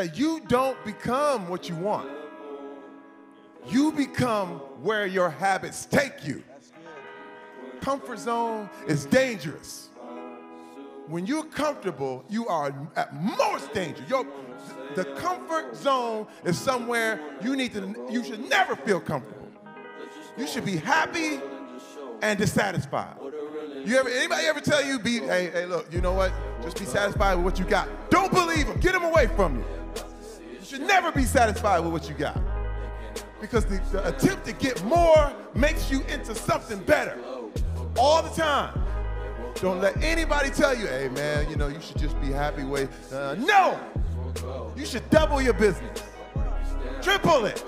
You don't become what you want. You become where your habits take you. Comfort zone is dangerous. When you're comfortable, you are at most danger. Your, the comfort zone is somewhere you need to. You should never feel comfortable. You should be happy and dissatisfied. You ever anybody ever tell you be hey hey look you know what just be satisfied with what you got. Don't believe them. Get them away from you. You should never be satisfied with what you got because the, the attempt to get more makes you into something better all the time. Don't let anybody tell you, hey man, you know, you should just be happy with. Uh, no! You should double your business, triple it.